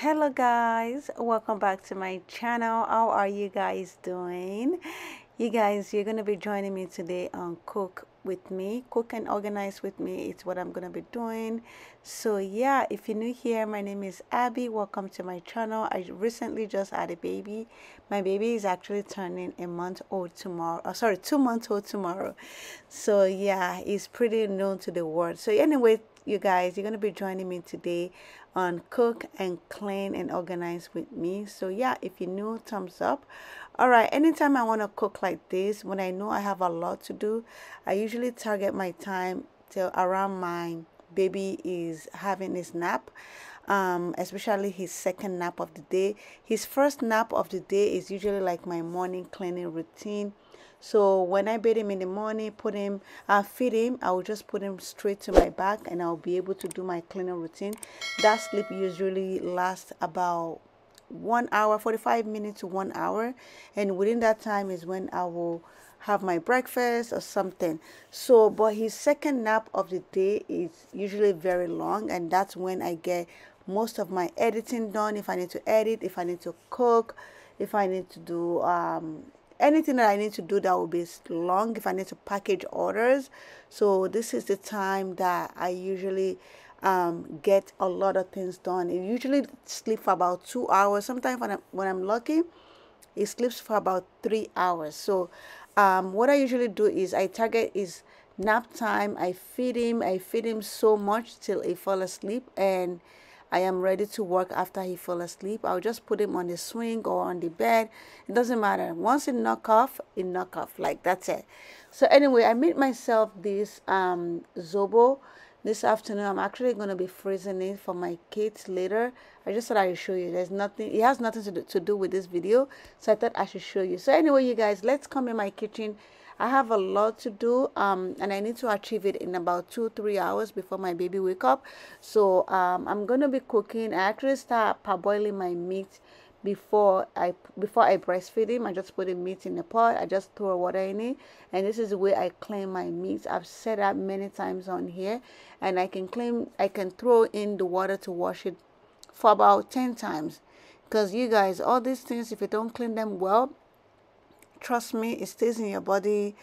hello guys. Welcome back to my channel. How are you guys doing? You guys you're gonna be joining me today on cook with me. Cook and organize with me it's what i'm gonna be doing. So yeah if you're new here my name is abby. Welcome to my channel. I recently just had a baby. My baby is actually turning a month old tomorrow. Oh, sorry two months old tomorrow. So yeah he's pretty known to the world. So anyway you guys you're going to be joining me today on cook and clean and organize with me. So yeah if you're new thumbs up. All right anytime i want to cook like this when i know i have a lot to do i usually target my time till around my baby is having his nap um, especially his second nap of the day. His first nap of the day is usually like my morning cleaning routine so when I bathe him in the morning, put him, I feed him, I will just put him straight to my back and I'll be able to do my cleaning routine. That sleep usually lasts about one hour, 45 minutes to one hour. And within that time is when I will have my breakfast or something. So, but his second nap of the day is usually very long and that's when I get most of my editing done. If I need to edit, if I need to cook, if I need to do um, anything that I need to do that will be long if I need to package orders. So this is the time that I usually um, get a lot of things done. It usually sleep for about two hours. Sometimes when I'm, when I'm lucky, it sleeps for about three hours. So um, what I usually do is I target is nap time. I feed him. I feed him so much till he fall asleep and I am ready to work after he fall asleep. I'll just put him on the swing or on the bed. It doesn't matter. Once it knock off, it knock off. Like that's it. So anyway, I made myself this um, Zobo this afternoon. I'm actually going to be freezing it for my kids later. I just thought I would show you. There's nothing, it has nothing to do, to do with this video. So I thought I should show you. So anyway, you guys, let's come in my kitchen I have a lot to do um, and I need to achieve it in about two three hours before my baby wake up. So um, I'm gonna be cooking. I actually start parboiling my meat before I before I breastfeed him. I just put the meat in the pot. I just throw water in it. And this is the way I clean my meat. I've said that many times on here. And I can clean I can throw in the water to wash it for about 10 times. Because you guys all these things if you don't clean them well trust me it stays in your body.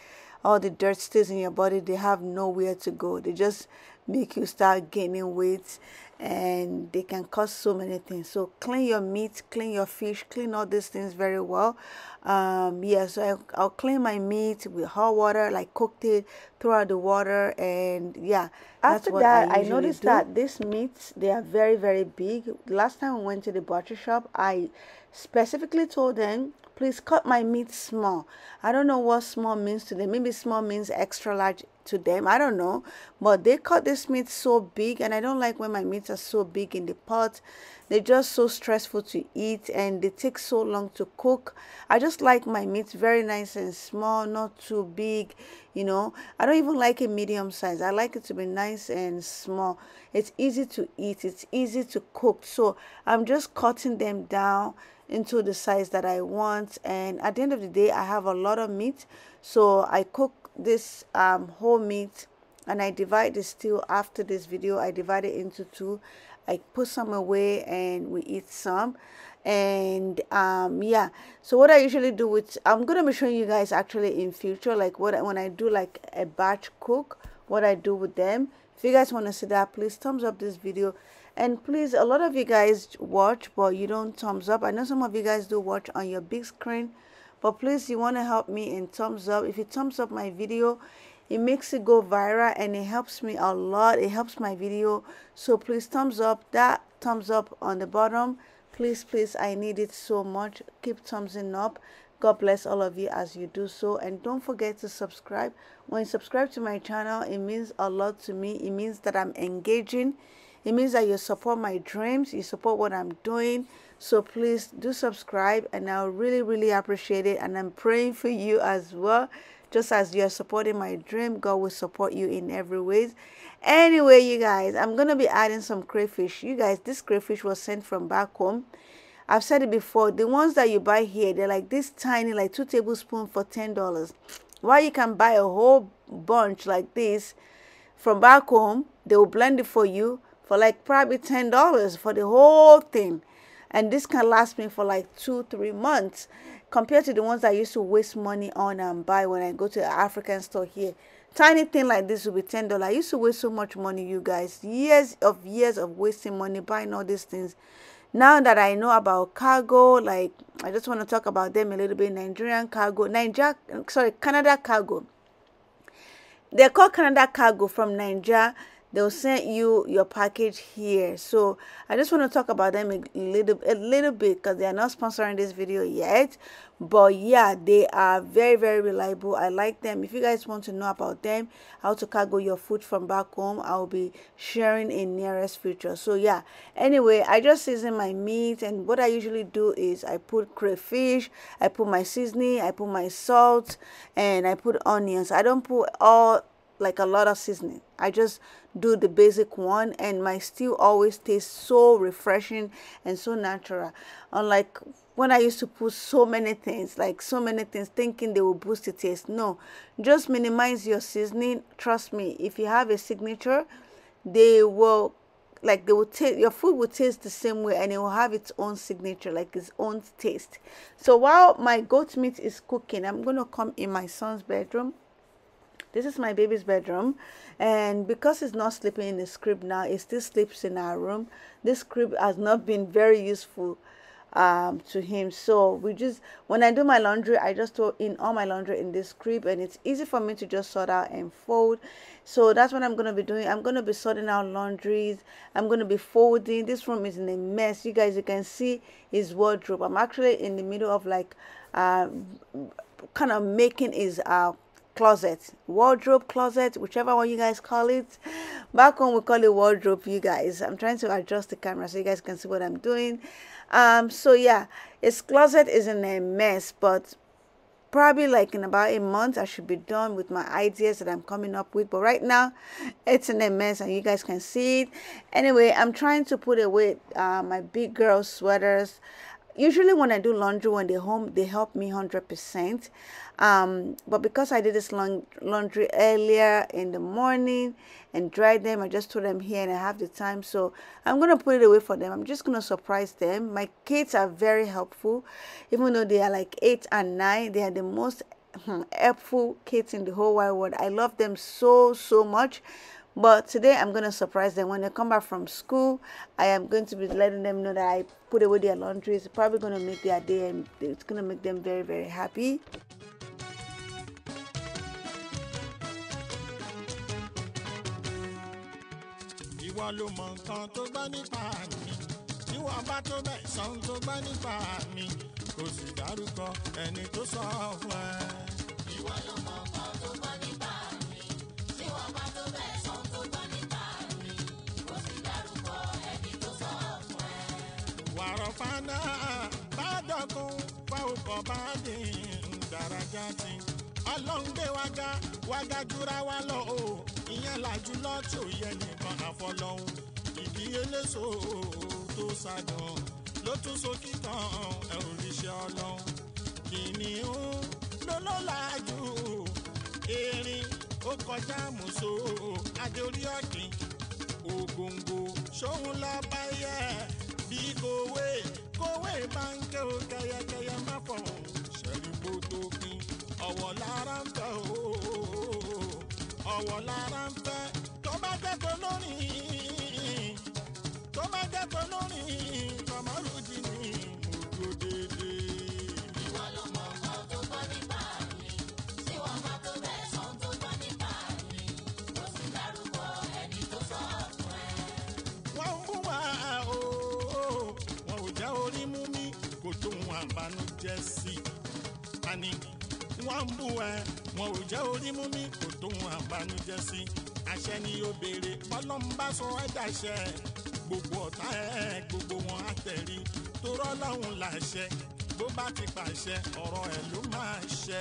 All the dirt stays in your body. They have nowhere to go. They just make you start gaining weight and they can cause so many things. So clean your meat clean your fish clean all these things very well. Um yeah so I, will clean my meat with hot water like cooked it throw out the water and yeah after that I, I noticed do. that these meats they are very very big. Last time I went to the butcher shop I specifically told them please cut my meat small. I don't know what small means to them. Maybe small means extra large to them. I don't know. But they cut this meat so big and i don't like when my meats are so big in the pot. They're just so stressful to eat and they take so long to cook. I just like my meat very nice and small not too big you know. I don't even like a medium size. I like it to be nice and small. It's easy to eat. It's easy to cook. So i'm just cutting them down into the size that I want. And at the end of the day I have a lot of meat. So I cook this um, whole meat and I divide the stew. After this video I divide it into two. I put some away and we eat some. And um yeah. So what I usually do with I'm gonna be showing you guys actually in future like what when I do like a batch cook what I do with them. If you guys want to see that please thumbs up this video and please a lot of you guys watch but you don't thumbs up. I know some of you guys do watch on your big screen but please you want to help me in thumbs up. If you thumbs up my video it makes it go viral and it helps me a lot. It helps my video. So please thumbs up. That thumbs up on the bottom. Please please i need it so much. Keep thumbsing up. God bless all of you as you do so. And don't forget to subscribe. When you subscribe to my channel it means a lot to me. It means that i'm engaging it means that you support my dreams, you support what I'm doing. So please do subscribe and I'll really, really appreciate it. And I'm praying for you as well. Just as you're supporting my dream, God will support you in every ways. Anyway, you guys, I'm going to be adding some crayfish. You guys, this crayfish was sent from back home. I've said it before. The ones that you buy here, they're like this tiny, like two tablespoons for $10. Why you can buy a whole bunch like this from back home, they will blend it for you for like probably $10 for the whole thing. and this can last me for like two three months compared to the ones i used to waste money on and buy when i go to the african store here. Tiny thing like this will be ten dollars. I used to waste so much money you guys. Years of years of wasting money buying all these things. Now that i know about cargo like i just want to talk about them a little bit. Nigerian cargo niger sorry canada cargo. They're called canada cargo from niger they'll send you your package here. So i just want to talk about them a little a little bit because they are not sponsoring this video yet. But yeah they are very very reliable. I like them. If you guys want to know about them how to cargo your food from back home i'll be sharing in nearest future. So yeah anyway i just season my meat and what i usually do is i put crayfish i put my seasoning i put my salt and i put onions. I don't put all like a lot of seasoning. I just do the basic one and my stew always tastes so refreshing and so natural. Unlike when i used to put so many things like so many things thinking they will boost the taste. No just minimize your seasoning. Trust me if you have a signature they will like they will taste your food will taste the same way and it will have its own signature like its own taste. So while my goat meat is cooking i'm going to come in my son's bedroom this is my baby's bedroom and because he's not sleeping in the crib now he still sleeps in our room. This crib has not been very useful um to him. So we just when i do my laundry i just throw in all my laundry in this crib and it's easy for me to just sort out and fold. So that's what i'm going to be doing. I'm going to be sorting out laundries. I'm going to be folding. This room is in a mess. You guys you can see his wardrobe. I'm actually in the middle of like uh kind of making his uh closet wardrobe closet whichever one you guys call it. Back home we call it wardrobe you guys. I'm trying to adjust the camera so you guys can see what i'm doing. Um so yeah his closet is in a mess but probably like in about a month i should be done with my ideas that i'm coming up with. But right now it's in a mess and you guys can see it. Anyway i'm trying to put away uh, my big girl sweaters. Usually when i do laundry when they're home they help me 100 percent um but because i did this laundry earlier in the morning and dried them i just threw them here and i have the time so i'm gonna put it away for them i'm just gonna surprise them my kids are very helpful even though they are like eight and nine they are the most hmm, helpful kids in the whole wide world i love them so so much but today I'm going to surprise them. When they come back from school, I am going to be letting them know that I put away their laundry. It's probably going to make their day and it's going to make them very, very happy. Ìwọ ló mọ nǹkan tó gbọ́ nípa mi. Ìwọ bá tó bẹ̀ sọ ohun tó gbọ́ nípa mi. Kò sì dárúkọ ẹni tó sọ fún ẹ. ìwọ ló mọ nǹkan tó gbọ́ nípa mi. Ìwọ bá tó bẹ̀ sọ ohun tó gbọ́ nípa mi. Kò sì dárúkọ ẹni tó sọ fún ẹ. wàrọ̀ fana bá dọ̀kun fáwọkọ̀ bá dín dàrájà tí ọlọ́run gbé wága wága jura wa lọ o ìyẹn làjú lọ tí ò yẹ nìkan àfọlọ́hún ìdí eléso tó sàdán ló tún sókè kan ẹ ò ríṣẹ́ ọlọ́run kìnìún ló ló làájú. Erin ó kọjá mùsò adé orí ọ̀kìn ògòǹgò bá yẹ. Bí kòwé kòwé bá ń o kẹyẹkẹyẹ má fọhùn ṣẹ̀rí bó tó pin ọ̀wọ̀ lára ń fẹ́ o ọ̀wọ̀ lára ń fẹ́ tó bá jẹ́ tó lórí tó bá jẹ́ tó lórí kọ̀mọ́rùdì ní òdo dédé. ìwọ ló mọ nǹkan tó gbọ́ nípa mi tí wọ́n bá tó bẹ̀ sọ ohun tó gbọ́ nípa mi kò sì dárúkọ ẹni tó sọ fún ẹ. wọ́n ń wa o wọn ò jẹ́ orí mú mi kò tó wọn àbánújẹ́ sí i. àní wọ́n ń bú ẹ wọn ò jẹ́ orí mú mi kò tó wọn àbánújẹ́ sí. Àṣẹ ni yóò béèrè bọ́lọ́mbà sọ ẹ́ dàṣẹ. Gbogbo ọ̀tá ẹ̀ gbogbo wọn á tẹ̀rí. Torọ́ lọ́hùn làṣẹ bó bá ti pàṣẹ ọ̀rọ̀ ẹ̀ ló máa ṣẹ.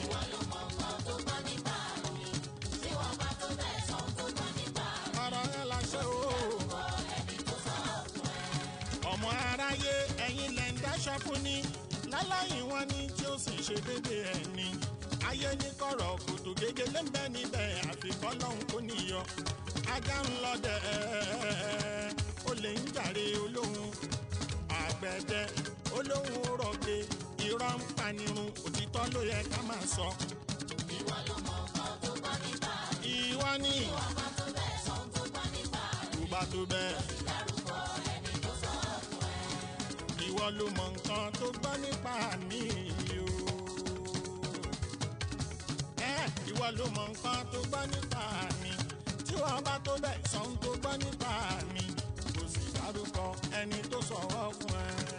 ìwọ ló mọ nǹkan tó gbọ́ nípa mi. Tí wọ́n bá tó bẹ̀ sọ tó gbọ́ nípa mi. ọ̀rọ̀ ẹ̀ láṣẹ o. ọmọ aráyé ẹ̀yin lẹ̀ ń dáṣọ fún ni. Láláyé wọn ní tí ó sì ṣe déédéé ẹ̀ ni ayé ní kọ̀rọ̀ kòtò gégélé ń bẹ níbẹ̀ àfikọ́ lọ́hùn kò níyọ ajá ń lọ dẹ̀ ó lè ń jàre olóhùn lóhùn rọ̀gbé irọ́ ń panirun òtítọ́ ló yẹ ká máa sọ. ìwọ ló mọ nǹkan tó gbọ́ nípa ìwọ ni. ìwọ bá tó bẹ́ẹ̀ sọ tó gbọ́ nípa tó bá tó bẹ́ẹ̀. dárúkọ ẹni tó sọ fún ẹ. ìwọ ló mọ nǹkan tó gbọ́ nípa mi ló mọ tó nípa mi. tí bá tó bẹ́ẹ̀ sọ tó nípa mi. kò sì dárúkọ ẹni tó sọ̀rọ̀ fún ẹ.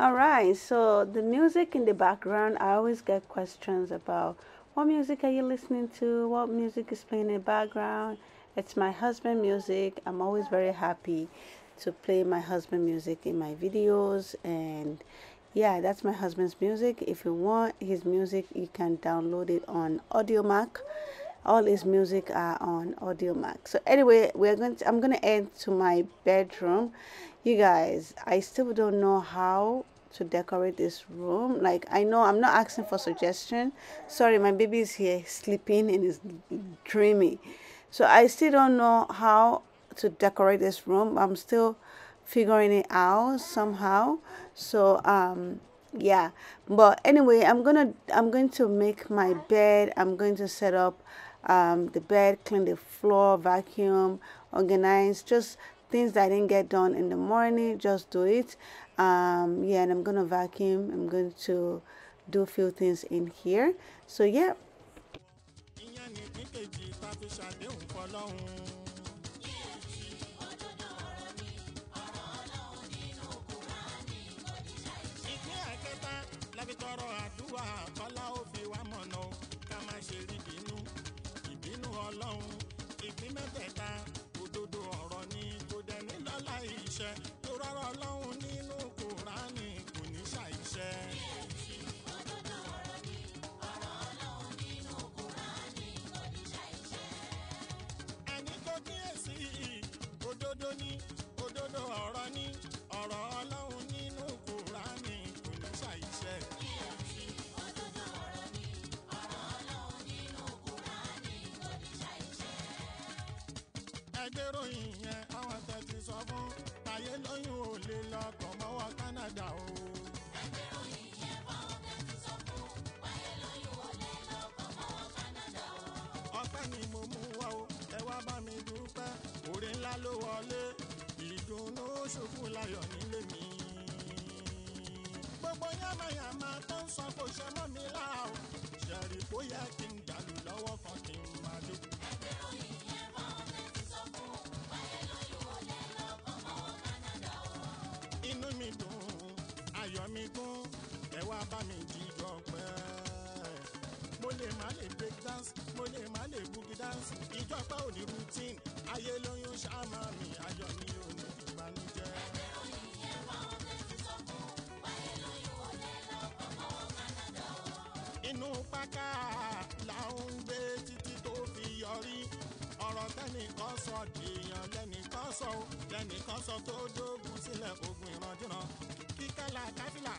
All right, so the music in the background, I always get questions about what music are you listening to? What music is playing in the background? It's my husband music. I'm always very happy to play my husband music in my videos and yeah, that's my husband's music. If you want his music, you can download it on Audiomack. All his music are on Audiomack. So anyway, we're going to I'm going to head to my bedroom. You guys, I still don't know how to decorate this room. Like I know I'm not asking for suggestion. Sorry, my baby is here sleeping and is dreamy. So I still don't know how to decorate this room. I'm still figuring it out somehow. So um yeah. But anyway i'm gonna i'm going to make my bed. I'm going to set up um, the bed clean the floor vacuum organize just things that i didn't get done in the morning just do it. Um, yeah and i'm gonna vacuum. I'm going to do a few things in here. So yeah tọrọ àdúrà kọ́lá ó fi wá mọ̀nà ká má ṣe rí bínú ìbínú ọlọ́run ìpín mẹ́tẹ̀ẹ̀ta. Òdodo ọ̀rọ̀ ni kò dẹ̀ ní lọ́la iṣẹ́. Tó rọrọ ọlọ́run ẹgbẹ́ ròyìn yẹn àwọn tẹ̀ ti sọ fún táyé lóyún ò lè lọ kàn mọ́wọ́ Canada o. ọpẹ́ ni mo mú wá o ẹ wá bá mi dúpẹ́ oore ńlá ló wọlé ìdùnnú ṣubú láyọ̀ nílé mi. gbogbo yàmàyàmà tó ń sọ kò ṣe mọ́ mi láà o ṣẹ̀rí kó yẹ kí n wá bá mi jíjọ pẹ́. mo lè má lè break dance mo lè má lè boogie dance ìjọ pẹ́ ò ní routine ayé lóyún ṣáàmà mi ayọ̀ mi ò ní ìbànújẹ́. inú páká là ń gbé títí tó fi yọrí ọ̀rọ̀ tẹ́nìkan sọ dèèyàn lẹ́nìkan sọ lẹ́nìkan sọ tó dógún sílẹ̀ ogun ìrandíran kíkálà káfílà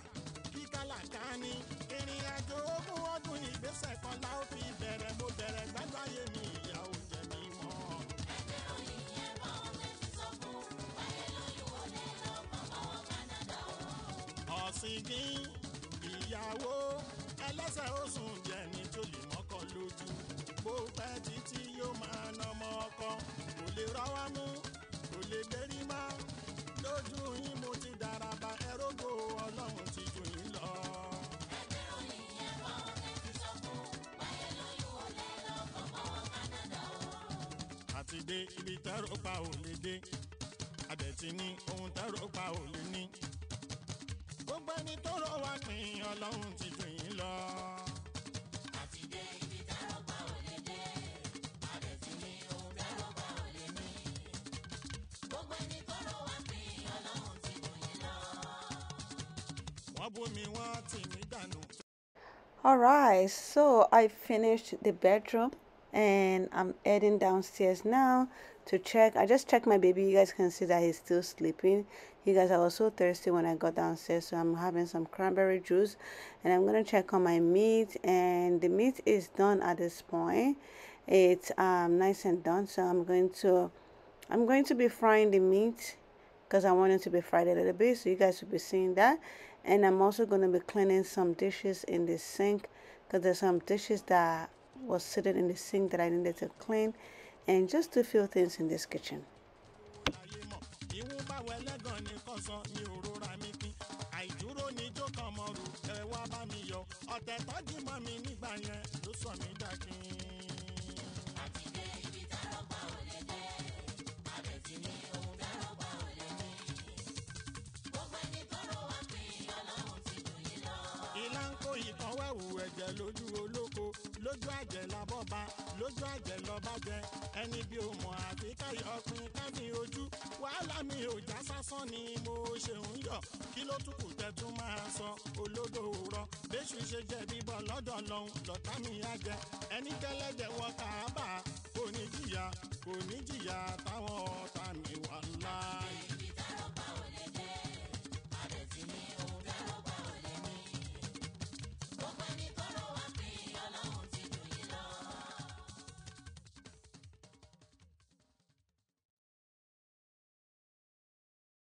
kíkálà káni ìrìn àjò ogún ọdún ìgbésẹ̀ kan la ó fi bẹ̀rẹ̀. Mo bẹ̀rẹ̀ gbádùn ayé mi ìyá ò jẹ mí mọ́. ọ̀sìnkín ìyàwó. Ẹlẹ́sẹ̀ ó sùn jẹ́ ní tó lè lójú. Bó pẹ́ títí yóò máa nà ọmọ ọkọ. Kò lè rọ́wọ́ mú kò lè lérí mọ́. Lójú yín mo ti daraba ẹrógò ọlọ́run àti dé. Ibi tẹ́rọ pa ò lè dé. Àdẹ̀tí ní ohun tẹ́rọ pa ò lè ní. Gbogbo ẹni tó rọ wá pín ọlọ́run ti jù yín lọ. wọ́n bomi wọ́n tì mí dànù. all right so i finished the bedroom and i'm heading downstairs now to check. I just checked my baby. You guys can see that he's still sleeping. You guys i was so thirsty when i got downstairs so i'm having some cranberry juice. And i'm gonna check on my meat and the meat is done at this point. It's um nice and done so i'm going to i'm going to be frying the meat because I want it to be fried a little bit so you guys will be seeing that. And I'm also going to be cleaning some dishes in the sink because there's some dishes that was sitting in the sink that I needed to clean and just a few things in this kitchen. ìkan wẹ̀wù ẹ̀jẹ̀ lójú olóko lójú àjẹ́ labọ́ba lójú àjẹ́ lọ́ba jẹ. Ẹni bí o mọ̀ àfi káyọ̀ ọpin káfíń ojú. Wàhálà mi ò já sásán ni mo ṣe ń yọ̀. Kí ló tún kù tẹ́tún máa sọ? Olódò rọ bẹ́sù ṣe jẹ́ bíbọ̀ lọ́dọ̀ lọ́hùn lọ́tà mi á jẹ. Ẹni tẹ́lẹ̀dẹ̀ wọ kàábà kò ní jìyà kò ní jìyà táwọn ọ̀tá mi wà láàyè.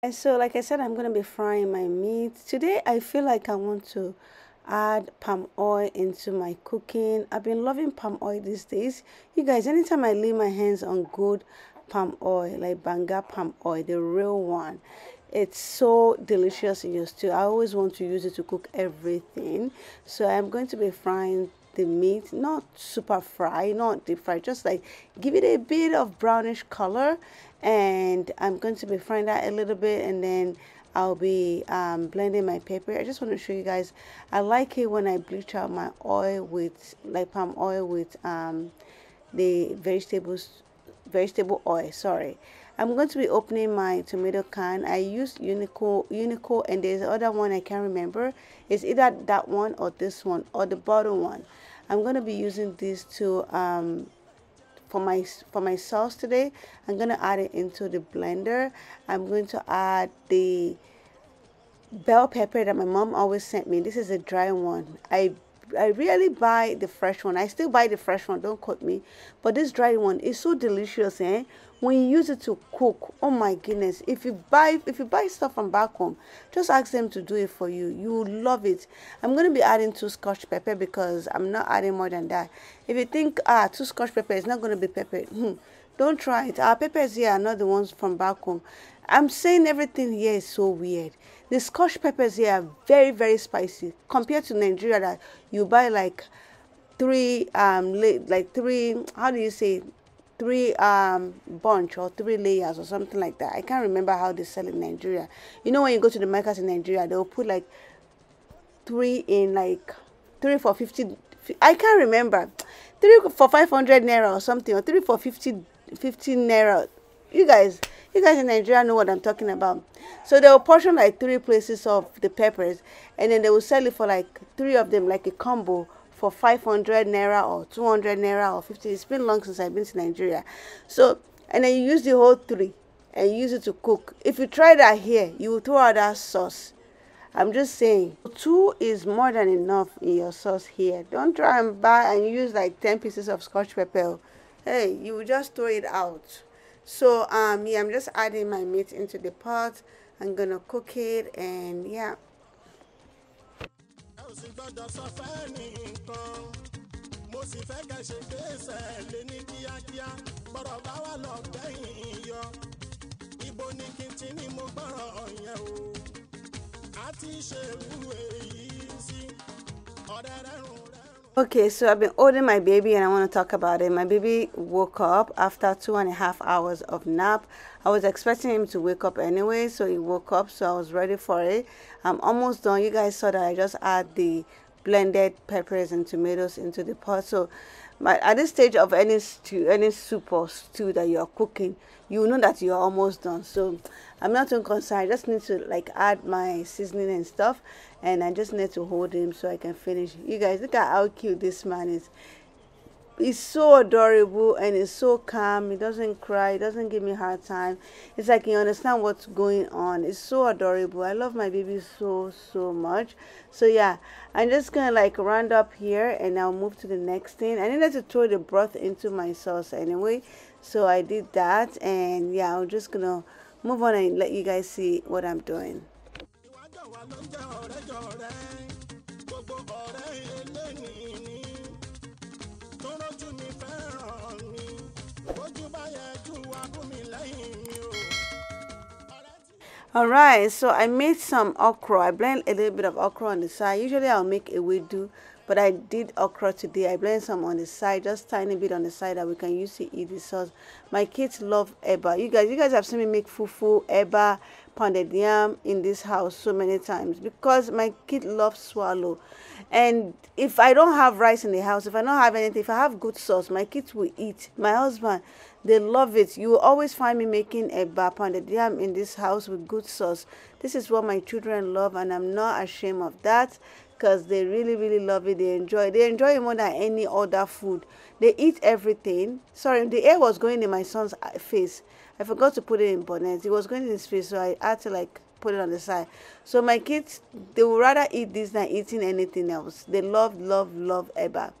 And so, like I said, I'm going to be frying my meat. Today, I feel like I want to add palm oil into my cooking. I've been loving palm oil these days. You guys, anytime I lay my hands on good palm oil, like Banga palm oil, the real one, it's so delicious in your stew. I always want to use it to cook everything. So I'm going to be frying the meat, not super fry, not deep fry, just like give it a bit of brownish color and I'm going to be frying that a little bit and then I'll be um, blending my pepper. I just want to show you guys. I like it when I bleach out my oil with like palm oil with um, the vegetables, vegetable oil. Sorry. I'm going to be opening my tomato can. I use Unico, Unico, and there's other one I can't remember. It's either that one or this one or the bottom one. I'm going to be using these to um, for my for my sauce today. I'm going to add it into the blender. I'm going to add the bell pepper that my mom always sent me. This is a dry one. I I really buy the fresh one. I still buy the fresh one, don't quote me. But this dry one is so delicious, eh? when you use it to cook oh my goodness. If you buy if you buy stuff from back home just ask them to do it for you. You will love it. I'm going to be adding two scotch pepper because i'm not adding more than that. If you think ah two scotch pepper is not going to be pepper hmm, don't try it. Our peppers here are not the ones from back home. I'm saying everything here is so weird the scotch peppers here are very very spicy compared to nigeria that you buy like three um like three how do you say three um bunch or three layers or something like that. I can't remember how they sell in Nigeria. You know when you go to the markets in Nigeria, they'll put like three in like three for 50 I can't remember. Three for 500 naira or something or three for 50 15 naira. You guys you guys in Nigeria know what I'm talking about. So they will portion like three places of the peppers and then they will sell it for like three of them like a combo for 500 naira or 200 naira or 50 it's been long since i've been to nigeria. So and then you use the whole three and use it to cook. If you try that here you will throw out that sauce. I'm just saying two is more than enough in your sauce here. Don't try and buy and use like 10 pieces of scotch pepper. Hey you will just throw it out so um yeah i'm just adding my meat into the pot. I'm gonna cook it and yeah. Ṣe sí. Ọ̀rẹ́ rẹ̀ rùn rẹ̀. Okay, so I've been holding my baby and I want to talk about it. My baby woke up after two and a half hours of nap. I was expecting him to wake up anyway, so he woke up, so I was ready for it. I'm almost done. You guys saw that I just add the blended peppers and tomatoes into the pot. So my, at this stage of any stew, any soup or stew that you are cooking, you know that you are almost done. So I'm not too concerned. I just need to like add my seasoning and stuff, and I just need to hold him so I can finish. You guys look at how cute this man is. He's so adorable and he's so calm. He doesn't cry. He doesn't give me hard time. It's like he understands what's going on. It's so adorable. I love my baby so so much. So yeah, I'm just gonna like round up here and I'll move to the next thing. I needed to throw the broth into my sauce anyway, so I did that. And yeah, I'm just gonna move on and let you guys see what i'm doing rójú mi fẹ́ràn mi. Bójú bá yẹ jù mi lẹ́yìn mi o. all right so i made some okra. I blend a little bit of okra on the side. Usually i'll make a wedu but i did okra today. I blend some on the side just tiny bit on the side that we can use to eat the sauce. My kids love eba. You guys you guys have seen me make fufu eba pounded yam in this house so many times because my kid loves swallow and if i don't have rice in the house if i don't have anything if i have good sauce my kids will eat. My husband they love it. You will always find me making a eba pounded yam in this house with good sauce. This is what my children love and i'm not ashamed of that because they really really love it. They enjoy it. they enjoy it more than any other food. They eat everything. Sorry the air was going in my son's face. I forgot to put it in bonnet it was going in his face so i had to like put it on the side so my kids they would rather eat this than eating anything else they love love love eba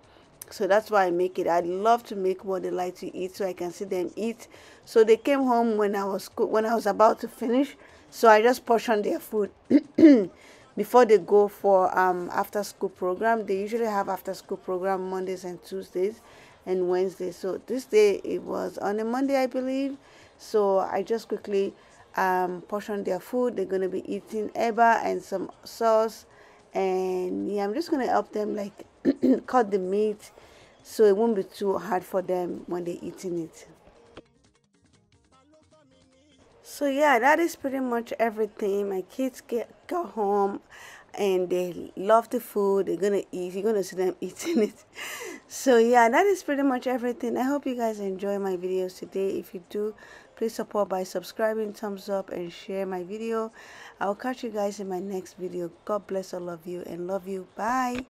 so that's why I make it. I love to make what they like to eat, so I can see them eat. So they came home when I was when I was about to finish, so I just portion their food before they go for um after school program. They usually have after school program Mondays and Tuesdays and Wednesdays. So this day it was on a Monday, I believe. So I just quickly um portioned their food. They're gonna be eating eba and some sauce. And yeah i'm just gonna help them like cut the meat so it won't be too hard for them when they're eating it. So yeah that is pretty much everything. My kids get got home and they love the food. They're gonna eat. You're gonna see them eating it. So yeah that is pretty much everything. I hope you guys enjoy my videos today. If you do please support by subscribing thumbs up and share my video. I'll catch you guys in my next video. God bless all of you and love you. Bye